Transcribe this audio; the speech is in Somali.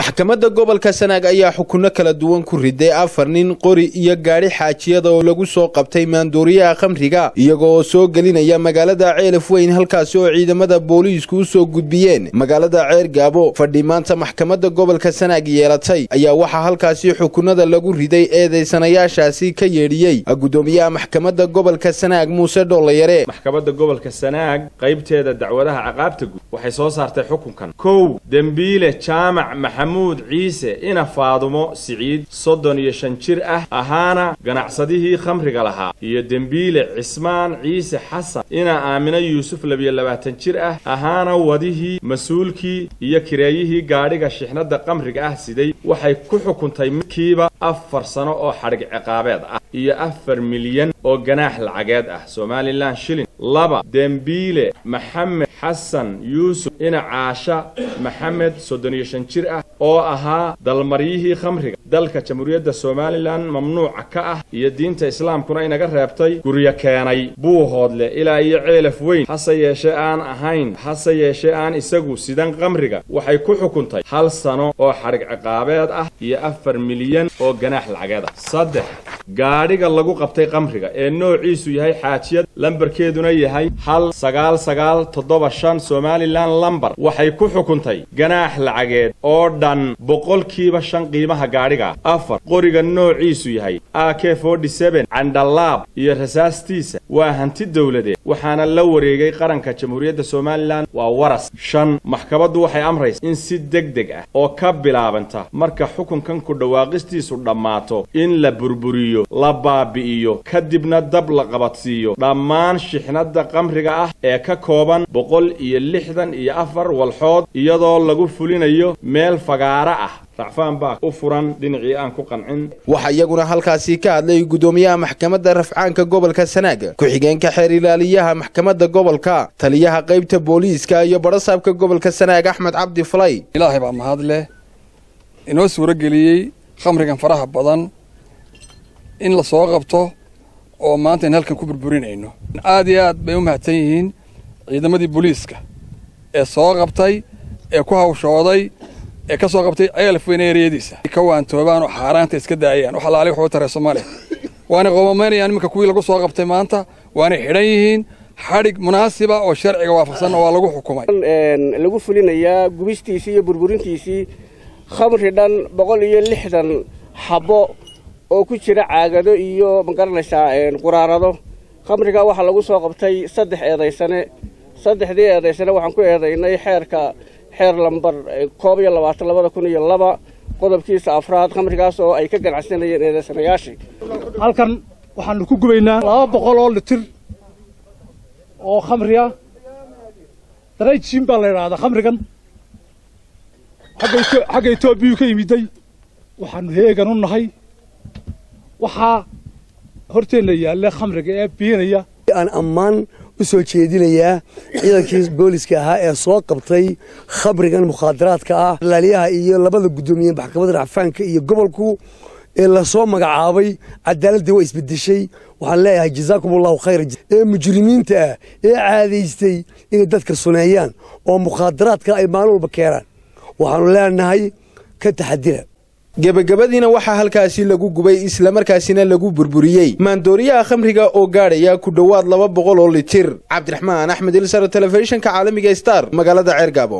maxkamadda gobolka sanaag ayaa xukunno kala duwan ku riday afar nin qori iyo gaadhi xaajiyada oo lagu soo qabtay maandooriyaha khamriga iyagoo soo gelinaya magaalada ceelaf weyn halkaasi oo ciidamada booliisku u soo gudbiyeen. Magaalada ceer gaabo fadhi maanta maxkamadda gobolka sanaag yeelatay ayaa waxaa halkaasi xukunnada lagu riday eedaysanayaashaasi ka yeedhiyey. Guddoomiyaha maxkamadda gobolka sanaag muuse dhoollayare maxkamadda gobolka sanaag qaybteeda dacwadaha caqaabta guud waxay soo saartay xukunkan. Kow dembiile jaamac maxamuud ciise ina faadumo siciid soddon iyo shan jir ah ahaana ganacsadihii khamriga lahaa. Iyo dembiile cismaan ciise xasan ina aamino yuusuf labiyo labaatan jir ah ahaana wadihii mas'uulkii iyo kireeyihii gaadhiga shixnadda khamriga ah siday waxay ku xukuntay midkiiba afar sano oo xadhig ciqaabeed ah iyo afar milyan oo ganaax lacageed ah. Somalilan shilin. Laba dembiile maxamed xasan yuusuf ina caasha maxamed soddon iyo shan jir ah oo ahaa dalmaryihii khamriga. Dalka jamhuuriyadda somalilan mamnuuca ka ah iyo diinta islaamkuna inaga reebtay guryo keenay. Buuhoodle ilaa iyo ceelaf weyn. Hase yeeshee aan ahayn hase yeeshee aan isagu sidan khamriga waxay ku xukuntay hal sano oo xadhig ciqaabeed ah iyo afar milyan oo ganaax lacageed ah gaadhiga lagu qabtay khamriga ee noociisu yahay xaajiyad lambarkeeduna yahay hal sagaal sagaal toddoba shan somalilan lambar. Waxay ku xukuntay ganaax lacageed oo dhan boqolkiiba shan qiimaha gaadhiga. Afar qoriga noociisu yahay a k candhalaab iyo rasaastiisa. Waa hanti dowladeed waxaana la wareegay qaranka jamhuuriyadda somalilan. Waa waras. Shan maxkamaddu waxay amraysa in si deg deg ah oo ka bilaabanta marka xukunkan ku dhawaaqistiisu dhammaato in la burburiyo la baabi'iyo kadibna dab la qabadsiiyo. Dhammaan shixnadda khamriga ah ee ka kooban boqol iyo lixdan iyo afar walxood iyadoo lagu fulinayo meel fagaara ah. Racfaan baa u furan dhinacii aan ku qancin. Waxaa iyaguna halkaasi ka hadlay guddoomiyaha maxkamadda rafcaanka gobolka sanaag ku-xigeenka xeer ilaaliyaha maxkamadda gobolka taliyaha qaybta booliiska iyo badhasaabka gobolka sanaag axmed cabdi falay ilaahay baa mahad leh inoo suuro geliyey khamrigan faraha badan in la soo qabto oo maanta in halkan ku burburinayno. Aad iyo aad bay u mahadsan yihiin ciidamadii booliiska ee soo qabtay ee ku hawshooday ee ka soo qabtay ceelaf weyne eryadiisa ka waantoobaan oo xaaraanta iska daayaan. Wax alaali waxuu taray soomaaliya. Waanay qoomamaynayaan iminka kuwii lagu soo qabtay maanta waanay xidhan yihiin xadhig munaasiba oo sharciga waafaqsan waa lagu xukumay. Lagu fulinayaa gubistiisii iyo burburintiisii khamri dhan boqol iyo lixdan xabbo oo ku jira caagado iyo ma garanaysaa quraarado. Khamriga waxaa lagu soo qabtay saddex eedaysane saddexdii eedaysane waxaan ku eedaynay xeerka xeer lambar koob iyo labaatan labada kun iyo laba qodobkiisa afraad. Khamrigaas oo ay ka ganacsanayeen eedaysanayaashii. Halkan waxaanu ku gubaynaa laba boqol oo litir oo khamri ah darayjiin baa la idhaahdaa khamrigan. Xagga etoobiyuu ka yimiday. Waxaanu heegan u nahay waxaa horteenna yaalla khamriga ee biinaya aan ammaan u soo jeedinayaa ciidankii booliska ahaa ee soo qabtay khamrigan mukhaadaraadka ah laaliyaha iyo labada guddoomiye maxkamadda racfaanka iyo gobolku ee la soo magacaabay cadaaladii waa isbedeshay waxaan leeyahay jazaakum allahu khayra ee mujrimiinta ah ee caadaystay inay dadka suneeyaan oo mukhaadaraadka ay maalin walba keenaan waxaanu leenahay ka taxadira gebagabadiina waxaa halkaasi lagu gubay islamarkaasina lagu burburiyey. Maandooriyaha khamriga oo gaadhaya ku dhowaad laba boqol oo litir. Cabdiraxmaan axmed ilsar telefishinka caalamiga star magaalada ceergaabo